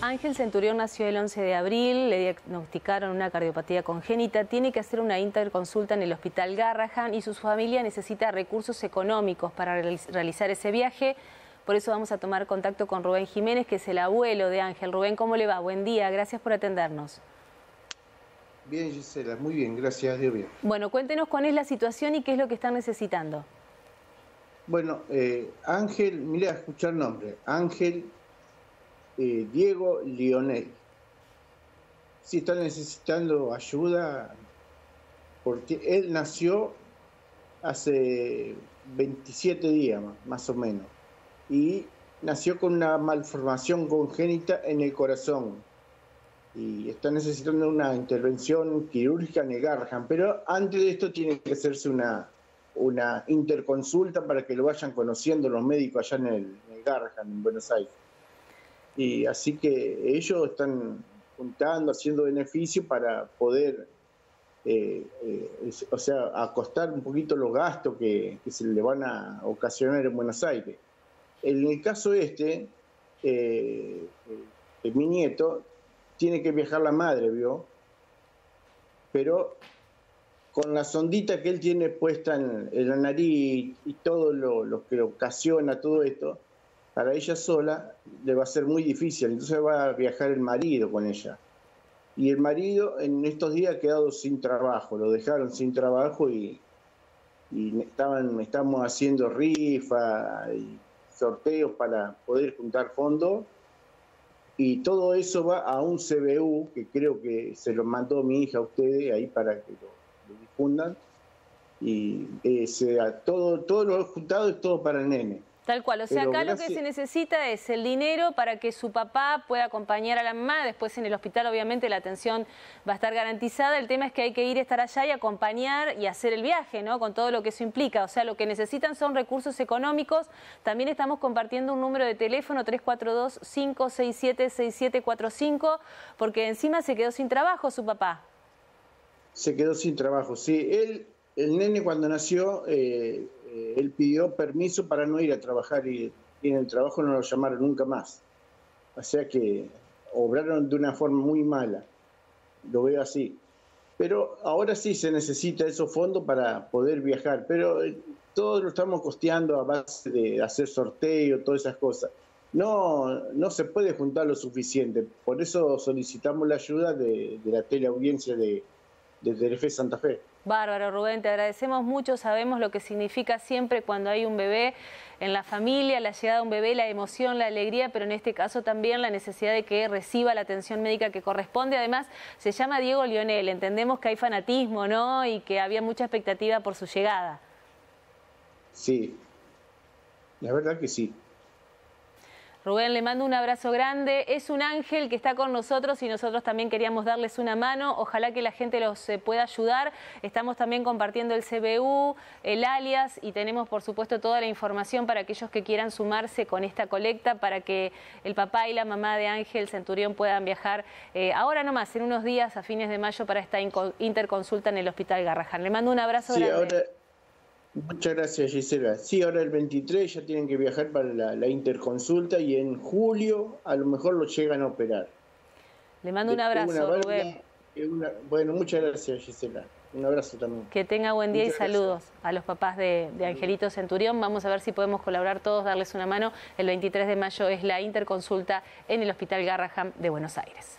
Ángel Centurión nació el 11 de abril, le diagnosticaron una cardiopatía congénita, tiene que hacer una interconsulta en el hospital Garrahan y su familia necesita recursos económicos para realizar ese viaje. Por eso vamos a tomar contacto con Rubén Jiménez, que es el abuelo de Ángel. Rubén, ¿cómo le va? Buen día, gracias por atendernos. Bien, Gisela, muy bien, gracias, Dios bien. Bueno, cuéntenos cuál es la situación y qué es lo que están necesitando. Bueno, eh, Ángel, mira, escuchar el nombre, Ángel eh, Diego Lionel. Si está necesitando ayuda, porque él nació hace 27 días más o menos y nació con una malformación congénita en el corazón y está necesitando una intervención quirúrgica en el Garrahan, pero antes de esto tiene que hacerse una, una interconsulta para que lo vayan conociendo los médicos allá en el, en en Buenos Aires. Y así que ellos están juntando, haciendo beneficio para poder, eh, eh, o sea, acostar un poquito los gastos que, se le van a ocasionar en Buenos Aires. En el caso este, eh, mi nieto tiene que viajar la madre, ¿vio? Pero con la sondita que él tiene puesta en, la nariz y todo lo que ocasiona todo esto, para ella sola le va a ser muy difícil, entonces va a viajar el marido con ella. Y el marido en estos días ha quedado sin trabajo, lo dejaron sin trabajo y, estaban, estamos haciendo rifas y sorteos para poder juntar fondos. Y todo eso va a un CBU, que creo que se lo mandó mi hija a ustedes ahí para que lo, difundan. Y eh, sea, todo, todo lo juntado es todo para el nene. Tal cual, o sea, acá lo que se necesita es el dinero para que su papá pueda acompañar a la mamá, después en el hospital obviamente la atención va a estar garantizada, el tema es que hay que ir a estar allá y acompañar y hacer el viaje, ¿no? Con todo lo que eso implica, o sea, lo que necesitan son recursos económicos, también estamos compartiendo un número de teléfono 342-567-6745, porque encima se quedó sin trabajo su papá. Se quedó sin trabajo, sí, él, el nene cuando nació... Eh eh, él pidió permiso para no ir a trabajar y, en el trabajo no lo llamaron nunca más. O sea que obraron de una forma muy mala, lo veo así. Pero ahora sí se necesita esos fondos para poder viajar, pero eh, todo lo estamos costeando a base de hacer sorteo, todas esas cosas. No, no se puede juntar lo suficiente, por eso solicitamos la ayuda de, de la teleaudiencia de, de Telefe Santa Fe. Bárbaro, Rubén, te agradecemos mucho, sabemos lo que significa siempre cuando hay un bebé en la familia, la llegada de un bebé, la emoción, la alegría, pero en este caso también la necesidad de que reciba la atención médica que corresponde. Además, se llama Diego Lionel, entendemos que hay fanatismo, ¿no? Y que había mucha expectativa por su llegada. Sí, la verdad que sí. Rubén, le mando un abrazo grande. Es un ángel que está con nosotros y nosotros también queríamos darles una mano. Ojalá que la gente los eh, pueda ayudar. Estamos también compartiendo el CBU, el alias y tenemos por supuesto toda la información para aquellos que quieran sumarse con esta colecta para que el papá y la mamá de Ángel Centurión puedan viajar eh, ahora nomás, en unos días a fines de mayo para esta interconsulta en el Hospital Garrahan. Le mando un abrazo grande. Muchas gracias, Gisela. Sí, ahora el 23 ya tienen que viajar para la, interconsulta y en julio a lo mejor lo llegan a operar. Le mando un abrazo, Rubén. bueno, muchas gracias, Gisela. Un abrazo también. Que tenga buen día y saludos a los papás de, de, Angelito Centurión. Vamos a ver si podemos colaborar todos, darles una mano. El 23 de mayo es la interconsulta en el Hospital Garraham de Buenos Aires.